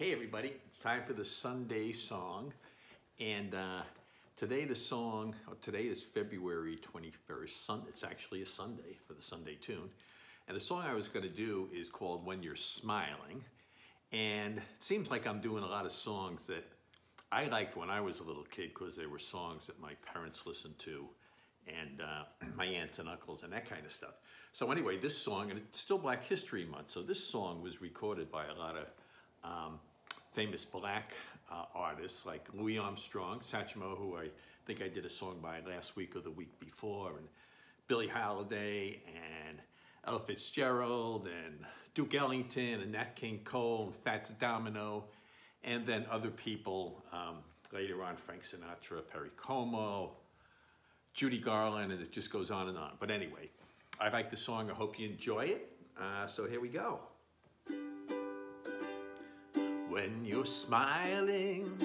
Hey everybody, it's time for the Sunday song. And uh, today the song, oh, today is February 21st. Sun, it's actually a Sunday for the Sunday tune. And the song I was gonna do is called When You're Smiling. And it seems like I'm doing a lot of songs that I liked when I was a little kid because they were songs that my parents listened to and uh, my aunts and uncles and that kind of stuff. So anyway, this song, and it's still Black History Month, so this song was recorded by a lot of um, famous black uh, artists like Louis Armstrong, Satchmo, who I think I did a song by last week or the week before, and Billie Holiday, and Ella Fitzgerald, and Duke Ellington, and Nat King Cole, and Fats Domino, and then other people um, later on, Frank Sinatra, Perry Como, Judy Garland, and it just goes on and on. But anyway, I like the song. I hope you enjoy it. Uh, so here we go. When you're smiling,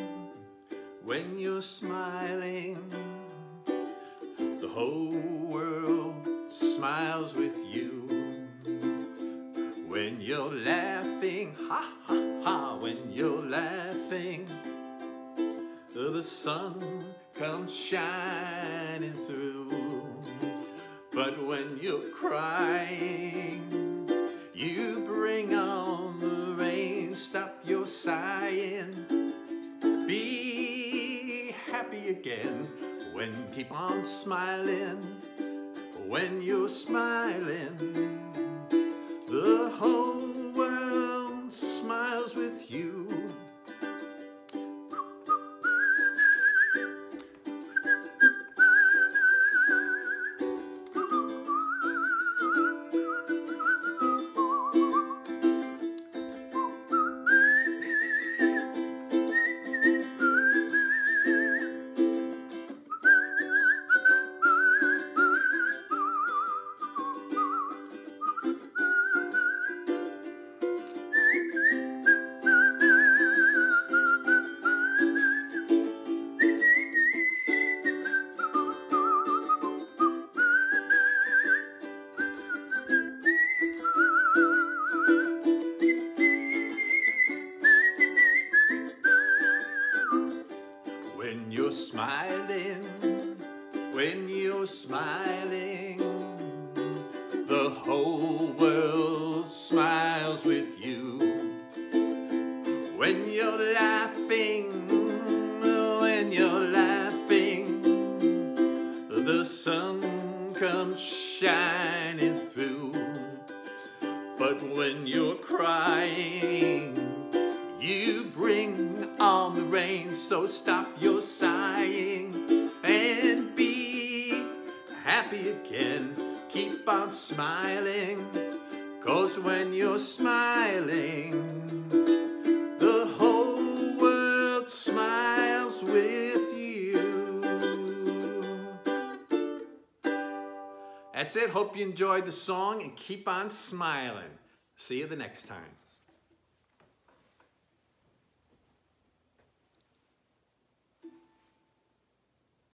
when you're smiling, the whole world smiles with you. When you're laughing, ha ha ha, when you're laughing, the sun comes shining through. But when you're crying, again when keep on smiling. When you're smiling, smiling, when you're smiling, the whole world smiles with you. When you're laughing, when you're laughing, the sun comes shining the rain, so stop your sighing and be happy again. Keep on smiling, cause when you're smiling, the whole world smiles with you. That's it. Hope you enjoyed the song and keep on smiling. See you the next time.